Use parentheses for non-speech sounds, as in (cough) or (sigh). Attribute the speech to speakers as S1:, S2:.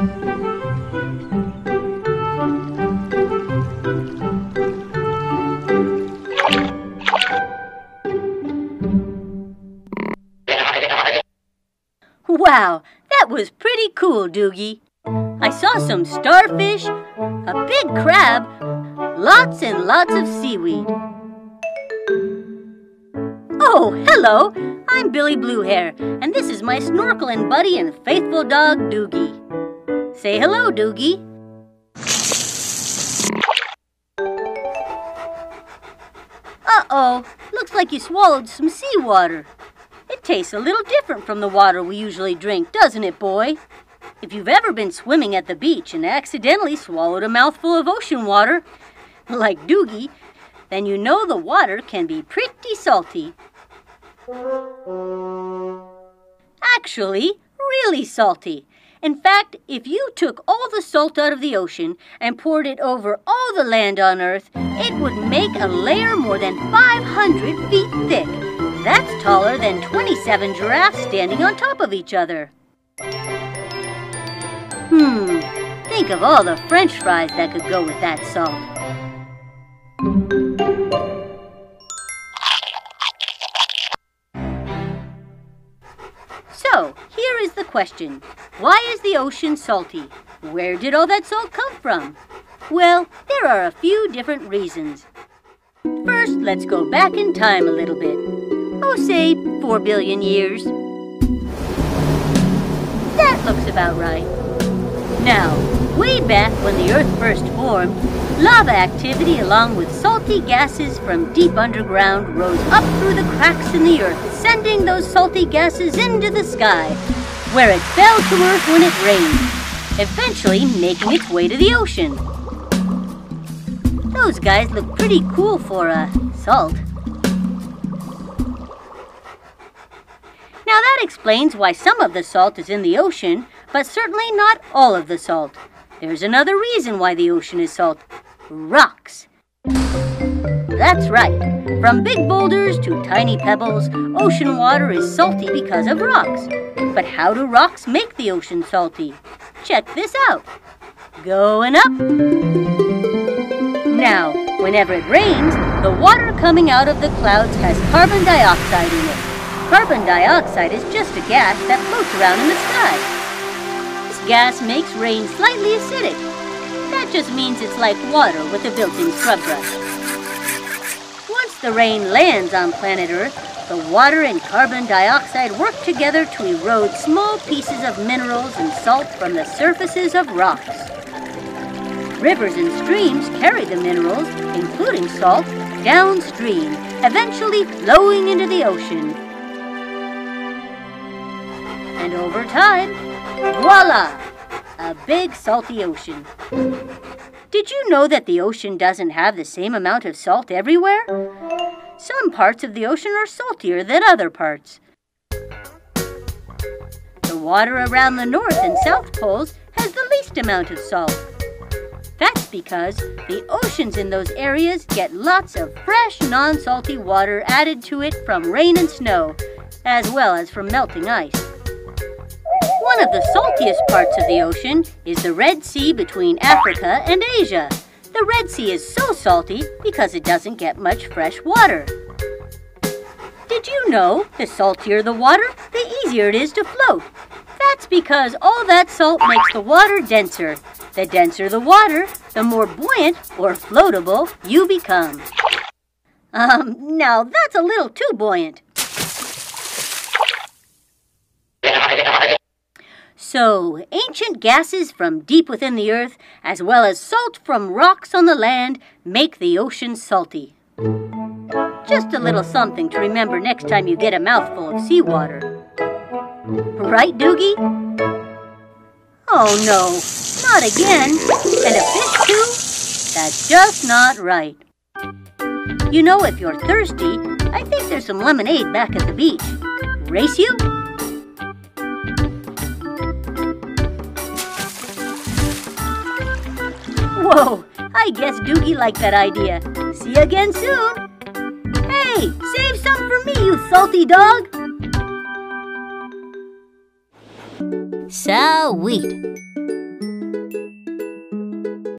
S1: Wow, that was pretty cool, Doogie. I saw some starfish, a big crab, lots and lots of seaweed. Oh, hello! I'm Billy Blue Hair, and this is my snorkeling buddy and faithful dog, Doogie. Say hello, Doogie. Uh-oh, looks like you swallowed some seawater. It tastes a little different from the water we usually drink, doesn't it, boy? If you've ever been swimming at the beach and accidentally swallowed a mouthful of ocean water, (laughs) like Doogie, then you know the water can be pretty salty. Actually, really salty. In fact, if you took all the salt out of the ocean and poured it over all the land on Earth, it would make a layer more than 500 feet thick. That's taller than 27 giraffes standing on top of each other. Hmm, think of all the french fries that could go with that salt. So, here is the question. Why is the ocean salty? Where did all that salt come from? Well, there are a few different reasons. First, let's go back in time a little bit. Oh, say, four billion years. That looks about right. Now, way back when the Earth first formed, lava activity along with salty gases from deep underground rose up through the cracks in the Earth, sending those salty gases into the sky, where it fell to Earth when it rained, eventually making its way to the ocean. Those guys look pretty cool for, uh, salt. Now that explains why some of the salt is in the ocean, but certainly not all of the salt. There's another reason why the ocean is salt. Rocks. That's right. From big boulders to tiny pebbles, ocean water is salty because of rocks. But how do rocks make the ocean salty? Check this out. Going up. Now, whenever it rains, the water coming out of the clouds has carbon dioxide in it. Carbon dioxide is just a gas that floats around in the sky. This gas makes rain slightly acidic. That just means it's like water with a built-in scrub brush. The rain lands on planet Earth, the water and carbon dioxide work together to erode small pieces of minerals and salt from the surfaces of rocks. Rivers and streams carry the minerals, including salt, downstream, eventually flowing into the ocean. And over time, voila! A big salty ocean. Did you know that the ocean doesn't have the same amount of salt everywhere? Some parts of the ocean are saltier than other parts. The water around the North and South poles has the least amount of salt. That's because the oceans in those areas get lots of fresh, non-salty water added to it from rain and snow, as well as from melting ice. One of the saltiest parts of the ocean is the Red Sea between Africa and Asia. The Red Sea is so salty because it doesn't get much fresh water. Did you know the saltier the water, the easier it is to float? That's because all that salt makes the water denser. The denser the water, the more buoyant or floatable you become. Um, now that's a little too buoyant. So, ancient gases from deep within the earth, as well as salt from rocks on the land, make the ocean salty. Just a little something to remember next time you get a mouthful of seawater. Right, Doogie? Oh no, not again. And a fish too? That's just not right. You know, if you're thirsty, I think there's some lemonade back at the beach. Race you? Whoa, I guess Doogie liked that idea. See you again soon. Hey, save some for me, you salty dog. So Sweet.